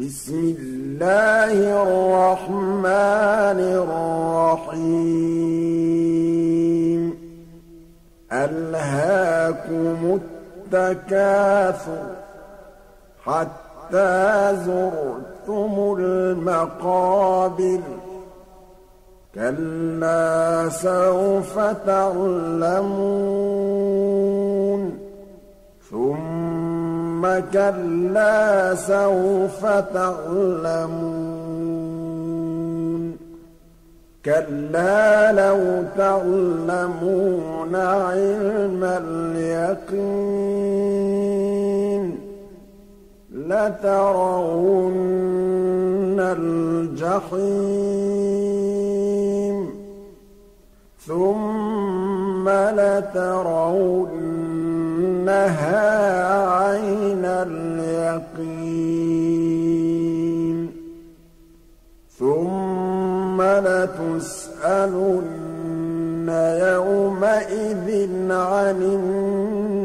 بسم الله الرحمن الرحيم. ألهاكم التكاثر حتى زرتم المقابر. كلا سوف تعلمون ثم كلا سوف تعلمون. كلا لو تعلمون علم اليقين لترون الجحيم ثم لترونها اليقين. ثم لتسألن يومئذ عن النعيم